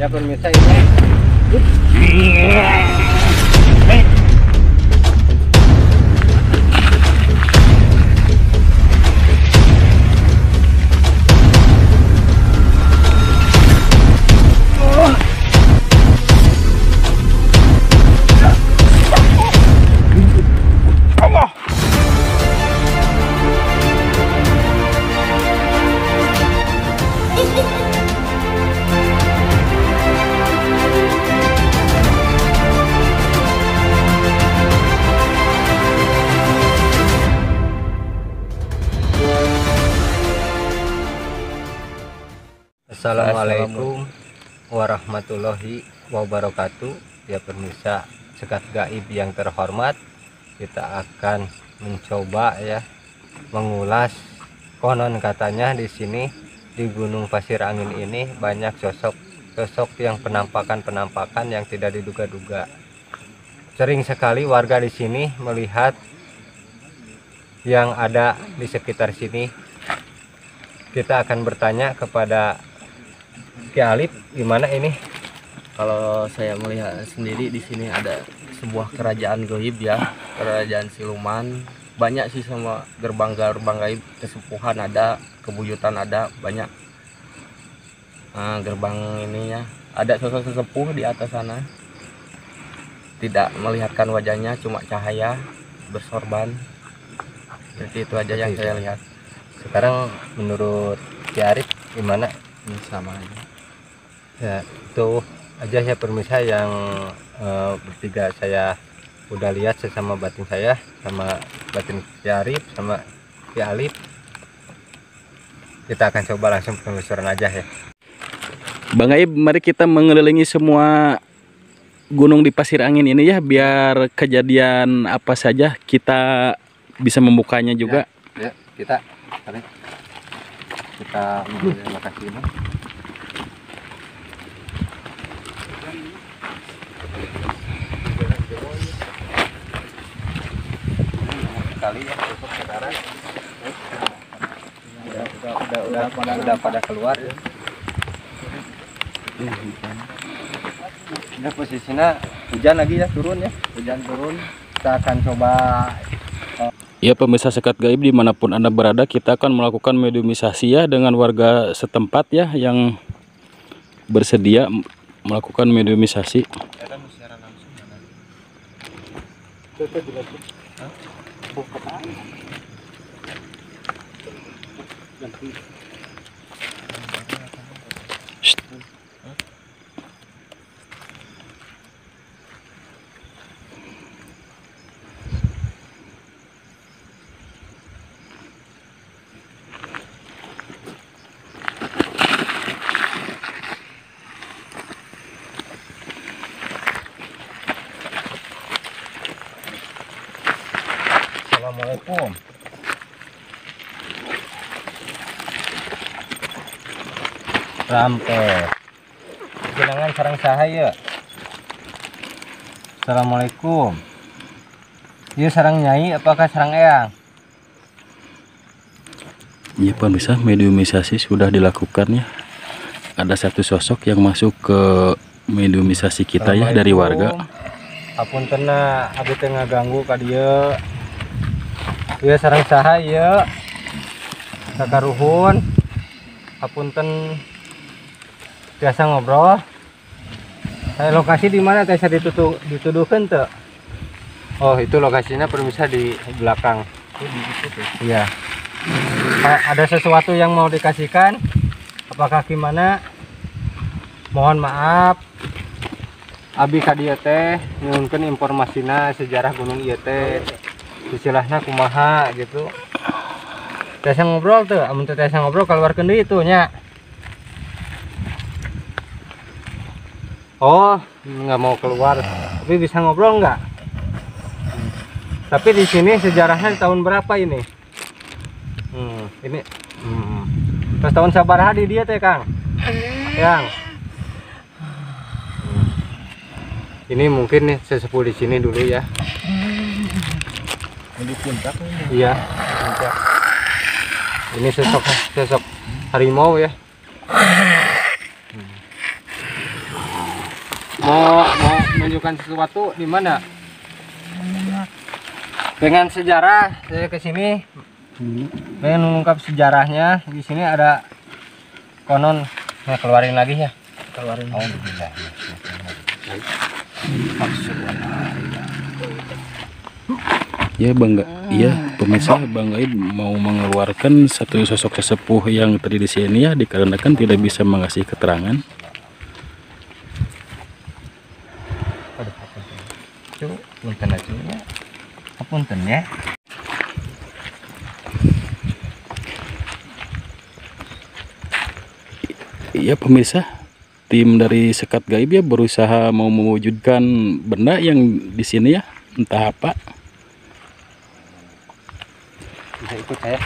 Ya pemirsa ini Assalamualaikum warahmatullahi wabarakatuh. Ya pemirsa sekat gaib yang terhormat Kita akan mencoba ya Mengulas Konon katanya di sini Di Gunung Pasir Angin ini Banyak sosok sosok yang penampakan-penampakan yang tidak diduga-duga. Sering sekali warga di sini melihat Yang ada di sekitar sini. Kita akan bertanya kepada Ki Alif gimana ini Kalau saya melihat sendiri di sini ada sebuah kerajaan goib ya, kerajaan siluman. Banyak sih sama gerbang-gerbang gaib, kesepuhan ada, kebuyutan ada, banyak. Nah, gerbang ini ya, ada sosok sesepuh di atas sana. Tidak melihatkan wajahnya, cuma cahaya bersorban. Seperti itu aja yang saya lihat. sekarang menurut Ki Arif gimana Ini sama aja. Ya itu aja ya permisa yang eh, bertiga saya udah lihat sesama batin saya sama batin Ki Arif sama Ki Alif kita akan coba langsung penelusuran aja ya Bang Aib, mari kita mengelilingi semua gunung di Pasir Angin ini ya, biar kejadian apa saja kita bisa membukanya juga. ya kita tarik. kita menuju lokasi ini kali ya tutup sekarang udah udah udah udah pada udah pada keluar ya posisinya hujan lagi ya turun ya hujan turun kita akan coba Ya pemirsa sekat gaib di mana pun anda berada, kita akan melakukan mediumisasi ya dengan warga setempat ya yang bersedia melakukan mediumisasi. Shh. Assalamualaikum. Rampe. Jenengan sarang sahaya. Assalamualaikum. Iya sarang nyai apakah sarang eyang? Ya pemirsa mediumisasi sudah dilakukan ya. Ada satu sosok yang masuk ke mediumisasi kita ya dari warga. Apun tena abdi teh ngaganggu ka dieu. Ieu sareng saha ieu? Kakaruhun. Apunten biasa ngobrol. Eh, lokasi di mana teh saya dituduh dituduhkeun teu? Oh, itu lokasinya permisa di belakang. Iya. A- Ada sesuatu yang mau dikasihkan? Apakah gimana? Mohon maaf Abi kadia teh nyunkeun informasina sejarah gunung ieu teh. Istilahna kumaha gitu. Tesa ngobrol tuh, amun teh tesa ngobrol keluarkeun deui itu nya. Oh, nggak mau keluar. Tapi bisa ngobrol nggak? Tapi di sini sejarahnya tahun berapa ini? Hmm, ini hmm. Terus tahun sabaraha di dia teh, Kang? Yang ini mungkin nih sesepuh di sini dulu ya Di puncak iya. Puncak. ini sosok sosok harimau ya. Hmm. mau mau menunjukkan sesuatu di mana? Dengan sejarah saya ke sini. Pengen mengungkap sejarahnya. Di sini ada konon. Nah, keluarin lagi ya. Keluarin. Alhamdulillah Ya bangga, iya pemirsa Bang Gaib mau mengeluarkan satu sosok sesepuh yang tadi di sini ya dikarenakan tidak bisa mengasih keterangan. punten aja ya ya Iya pemirsa, tim dari Sekat Gaib ya berusaha mau mewujudkan benda yang di sini ya, entah apa. Bisa ikut saya.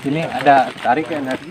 Sini ada tarik ya nanti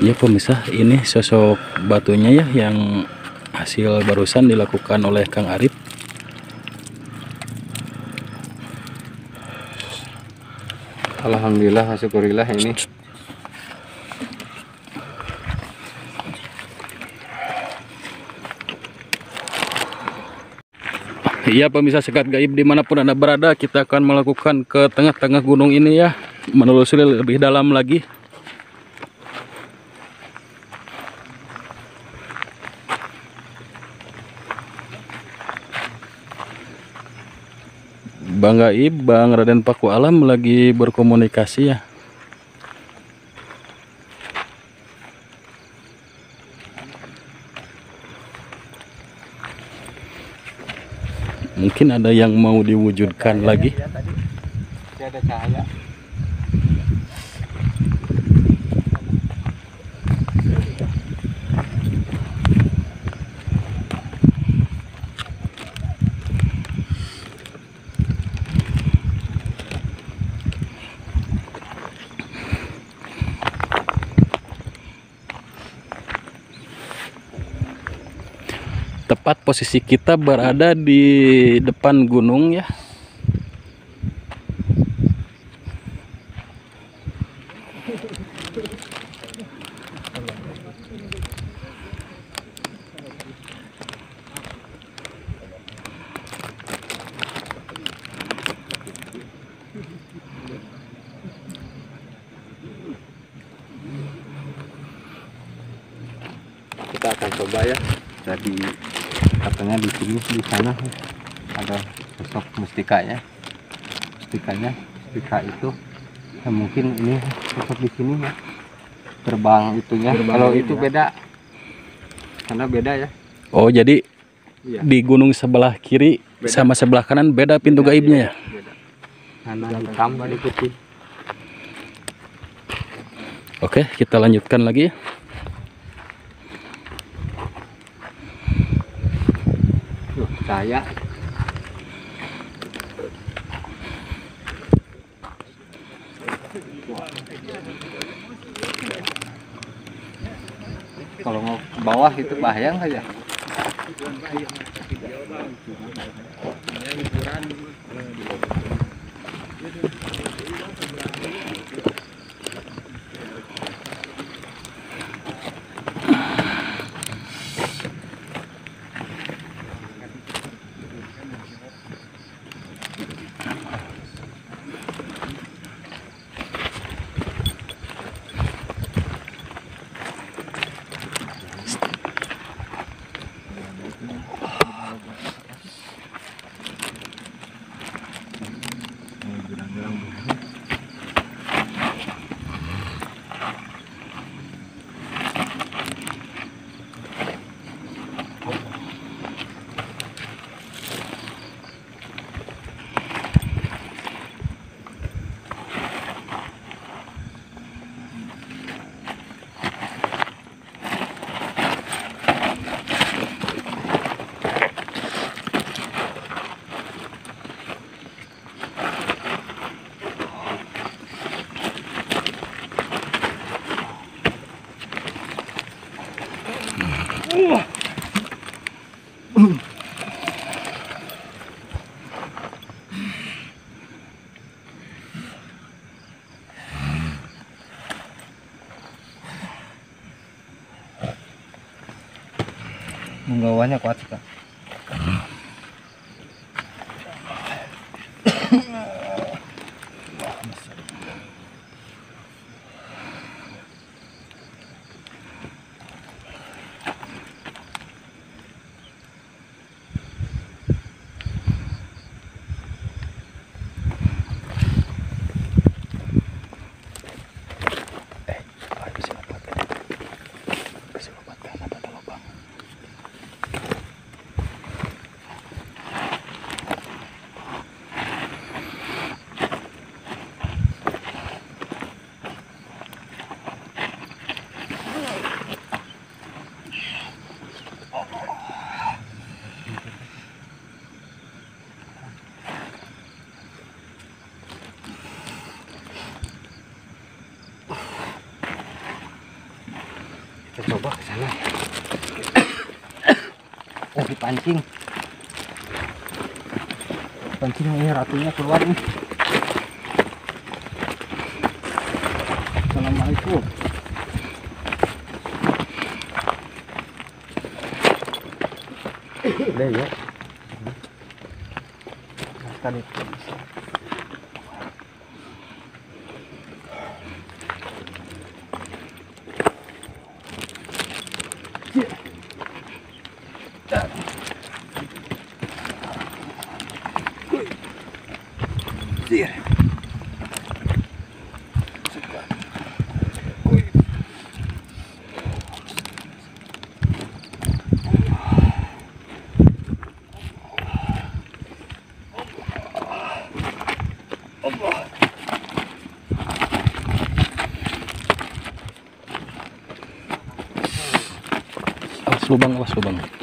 Ya pemirsa, ini sosok batunya ya yang hasil barusan dilakukan oleh Kang Arif. Alhamdulillah, syukurillah ini. Iya pemirsa sekat gaib di mana pun anda berada kita akan melakukan ke tengah-tengah gunung ini ya menelusuri lebih dalam lagi Bang Gaib, Bang Raden Paku Alam lagi berkomunikasi ya Mungkin ada yang mau diwujudkan lagi Ya tadi ada cahaya. Tepat posisi kita berada di depan gunung ya. Kita akan coba ya. Jadi katanya di sini di sana ada sosok mustikanya. Mustikanya, mustika itu ya mungkin ini sosok di sini ya. Terbang itunya. Terbang Kalau itu ya. beda. Karena beda ya. Oh jadi Iya. di gunung sebelah kiri Beda. sama sebelah kanan beda pintu gaibnya ya. Beda. Karena hitam di putih. Oke kita lanjutkan lagi ya. Saya kalau mau ke bawah itu bahaya nggak ya? Menggawanya kuat sekali kita coba ke sana lagi pancing. Pancing ini ratunya keluar nih. Assalamualaikum. Udah ya. Sekali. awas Opo. Subang, subang.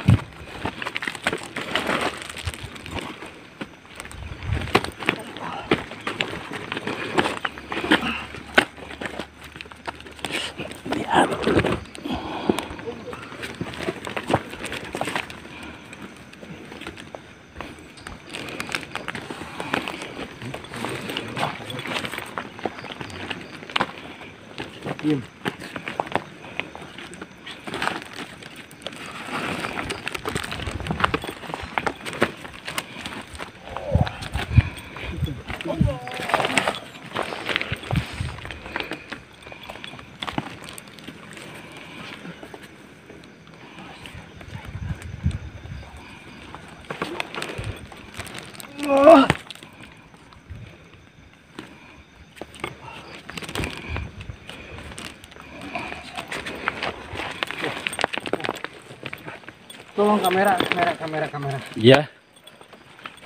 Tolong kamera kamera kamera kamera ya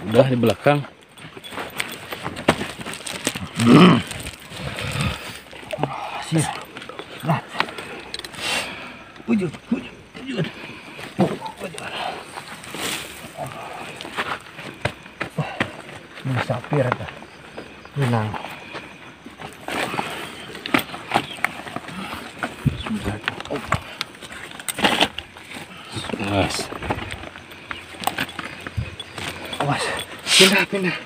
udah di belakang Ujur, ujur, ujur. Ini sapir ada. Benang. mas Awas. Pindah, pindah.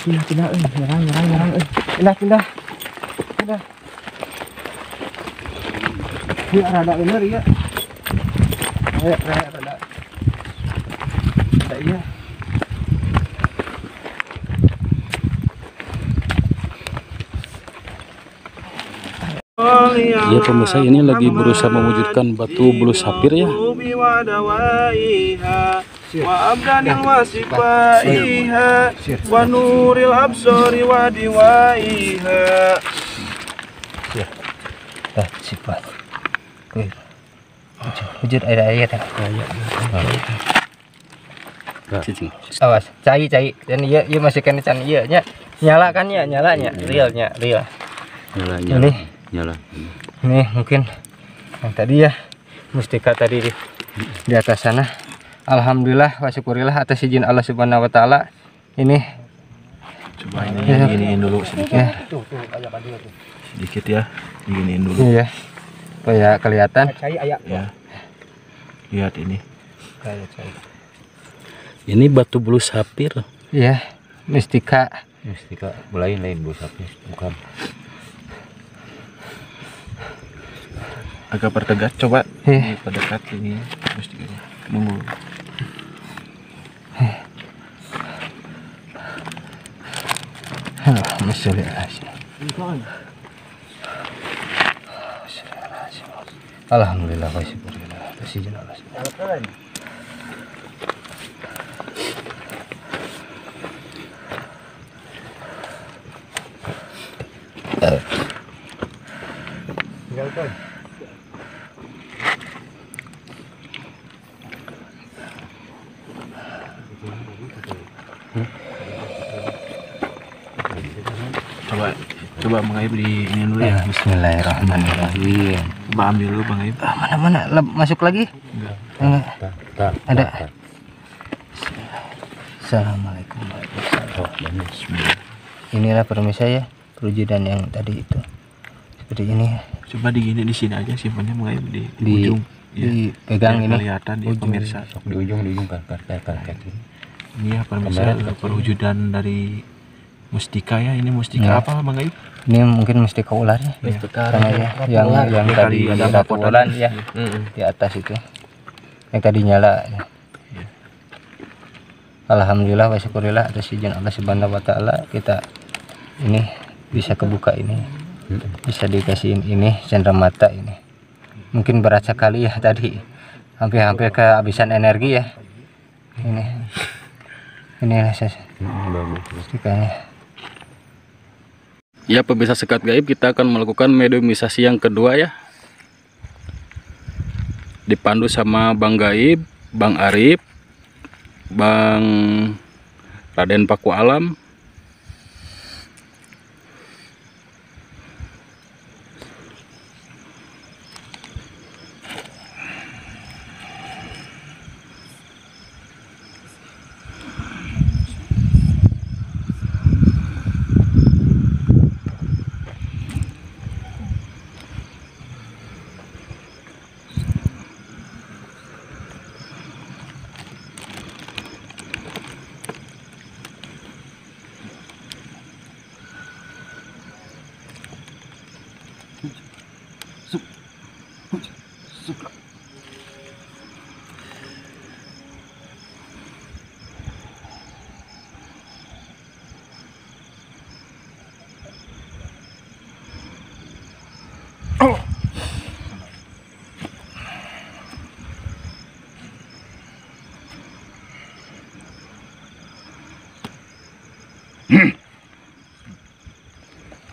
Pindah, pindah. Eh, nyerang, nyerang, nyerang. Eh, pindah, pindah. Pindah. Ini rada bener ya. Ayo, rada, rada. Rada iya. ya pemirsa ini lagi berusaha mewujudkan batu bulu sapir ya وأبدان وصفائها ونور الأبصار ودوائها Dah, sifat. Oke. Wujud air air ya. Cicing. Awas, cai cai. Dan iya iya masih kena can iya nya. Nyala kan ya, nyalanya. Realnya, real. nyala Ini nyala ini mungkin yang tadi ya mustika tadi di, di atas sana. Alhamdulillah wa syukurillah atas izin Allah Subhanahu wa taala. Ini Coba ini Ya. diginiin dulu sedikit, ya, sedikit ya, diginiin dulu. ini ya. Supaya kelihatan. Ya. Lihat ini. ini batu bulu sapir Iya, mustika. Mustika lain lain bulu sapir bukan Agak pertegas coba Iya. Ini pada dekat ini mustikanya. nunggu Alhamdulillah wa syukurillah. Tasijin Allah. coba Bang Aib di ini dulu ya Bismillahirrahmanirrahim. coba ambil dulu Bang Aib Ah, mana mana Leb, masuk lagi? enggak Enggak. Ada. Assalamualaikum warahmatullahi wabarakatuh. Inilah permisa ya perwujudan yang tadi itu. Seperti ini coba di gini di sini aja simpannya Bang Aib di, di, di ujung ya dipegang Biar ini. kelihatan ya ujung. pemirsa di ujung di ujung kan kan kan kan. ini ya eh, perwujudan dari mustika ya ini mustika Ya. apa Bang Aib Ini mungkin mesti ular ya. Karena ya yang yang Ini tadi kali ada ular ya di atas itu. Yang tadi nyala ya. Alhamdulillah wa syukurillah atas izin Allah Subhanahu wa taala kita ini bisa kebuka ini. Bisa dikasihin ini cendera mata ini. Mungkin berat sekali ya tadi. Hampir-hampir kehabisan energi ya. Ini. Inilah saya. Mustikanya. Ya pemirsa sekat gaib kita akan melakukan mediumisasi yang kedua ya. Dipandu sama Bang Gaib, Bang Arif, Bang Raden Paku Alam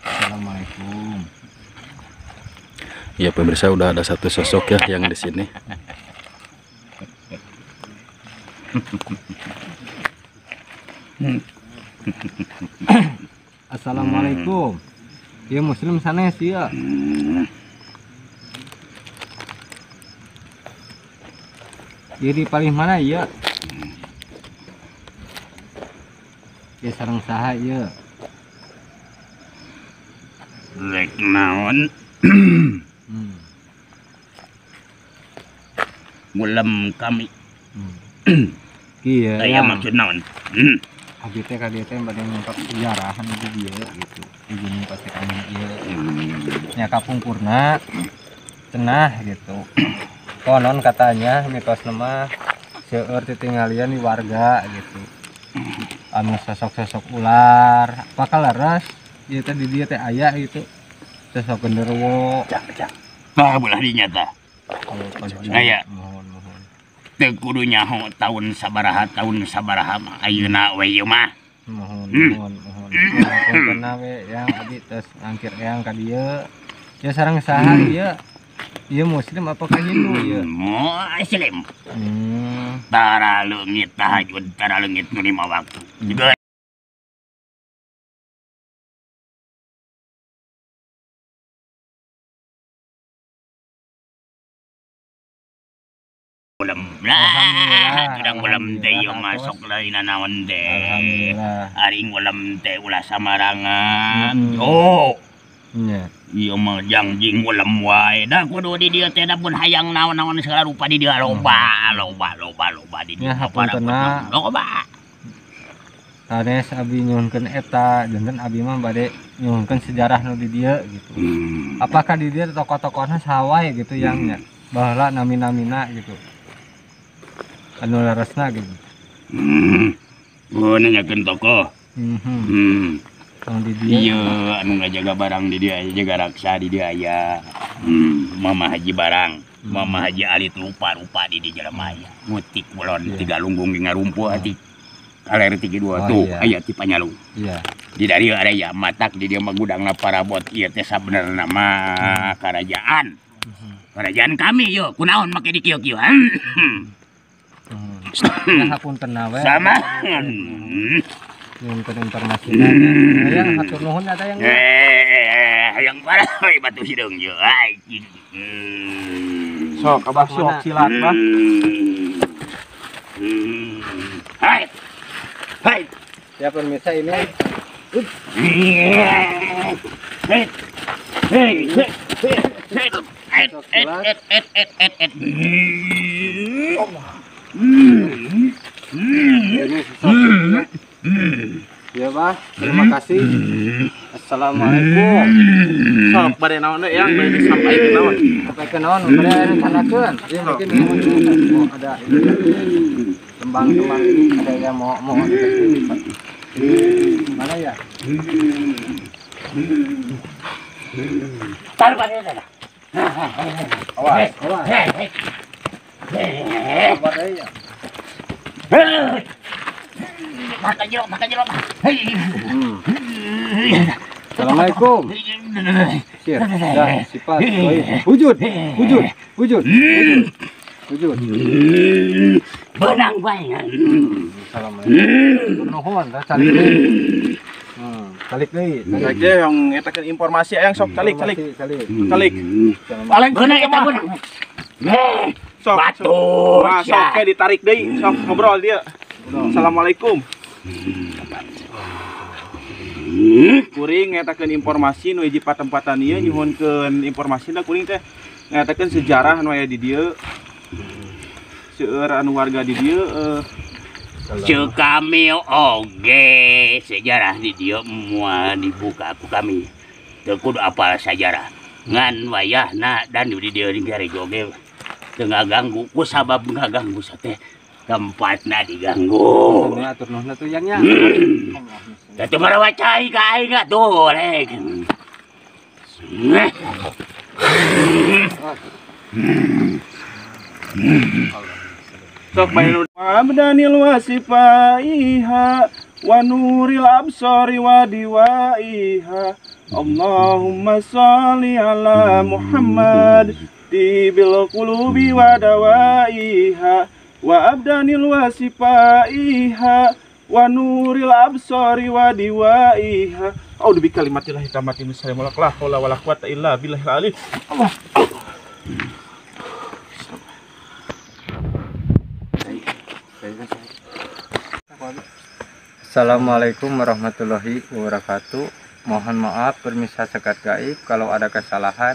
Assalamualaikum. Ya pemirsa udah ada satu sosok ya yang di sini Assalamualaikum. Ya muslim sana sih ya. Jadi paling mana ya? Ya sarang saha ya. Lek naon Hmm. Ngulam kami Iya. saya maksud naon Hmm. Abi teh ka dia teh bade ngungkap sejarahan itu dia gitu. Izin pasti kami ieu. Nya kapungkurna cenah gitu. Konon katanya mitos nama seueur titinggalian di warga gitu. Anu sosok-sosok ular, bakal leres. Ieu teh di dia teh aya gitu. Sosok genderuwo. cak cak nah belah dinyata Kalau kudunya nyaho tahun sabaraha tahun sabaraha Ayeuna we ieu mah mohon hmm. mohon mohon kana we yang adit tangkir eang ka dieu ya sareng sah ya hmm. ieu muslim apakah Hindu hmm, ya? Muslim. Hmm. Tara leungit tahajud, tara leungit nu lima waktu. Hmm. Ulam lah, tudang ulam teh ieu alhamdulillah, masuk lain naon teh. Alhamdulillah. Aring ulam teh ulah samarangan. Mm. Oh, Nya. ieu mah jangjing ulam wae. Da kudu di teh da pun hayang naon-naon segala rupa di dieu loba, loba, loba, loba di dieu. Ya, hapuntenna. Loba. Sanes abi nyuhunkeun eta, janten abi mah bade nyuhunkeun sejarah nu di dieu gitu. Hmm. Apakah di dieu tokoh-tokohna sawae gitu yang nya? Baheula nami-namina gitu. Anu larasna gitu Hmm. Oh, nanyakeun tokoh. hmm. Hmm. Yang di dia Iya, anu ngajaga barang di dia, jaga raksa di dia aya. Hmm, Mama Haji barang. Mama Haji alit lupa-lupa di di jelema aya. Mutik ulon Iya. tiga lunggung di ngarumpu hati. Kaler tiga dua Oh, tuh, iya. aya ti panyalu. iya Di dari ada ya matak di dia mah gudangna parabot ieu teh sabenerna nama kerajaan. Kerajaan kami yo, kunaon make di kieu-kieu. Hmm. Hmm. nah hapunten nawe Sama. Hmm. nyimpen informasi yang hatur nuhun ada yang Eh, yang parah batu hidung yo. Ai. Hmm. Sok, abah sok silat. Hmm. Hai. Hai. ya permisa ini Hei. Hei. Hei. Hei. Hei. Et, et, ya bah terima kasih. Assalamualaikum. Sok, bade naon deui yang bade disampaikan naon. sampai ke non udah rencanakan dia mungkin mau ada. Tembang-tembang. Ada yang mau mau mana ya? Taruh pada sana. awas awas Makan jeruk, makan jeruk. Hei. hmm. assalamualaikum Sir, dah sifat wujud wujud wujud wujud wujud Benang assalamualaikum nuhun dah calik hmm calik yang ngetakeun informasi yang sok calik calik. calik Calik. Paling benang eta benang. Sok. Batu. sok. Nah, sok kayak ditarik deui, sok ngobrol dia. Assalamualaikum. Kuring ngetakeun informasi nu hiji patempatan ieu nyuhunkeun informasi da kuring teh ngetakeun sejarah nu aya di dieu. Seueur anu warga di dieu Cek kami oge sejarah di dia mua dibuka aku kami Tekud apa sejarah ngan wayahna dan di dia di oge tengah ganggu. Ku sabab nggak ganggu sate. Tempatna diganggu. Ini atur nuhun tuh yang nya. Datu marawacai ka aing nga tuh rek Sok bayu abdanil wasifaiha wa nuril absari wa diwaiha. Allahumma sholli ala Muhammad tibil qulubi wa dawaiha wa abdanil wasifaiha wa nuril absari wa diwaiha A'udzu bi kalimatillahi tammati min syarri ma khalaq la hawla wala quwwata illa billahil aliyil Assalamualaikum warahmatullahi wabarakatuh. Mohon maaf permisa sekat gaib kalau ada kesalahan.